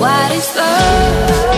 What is love?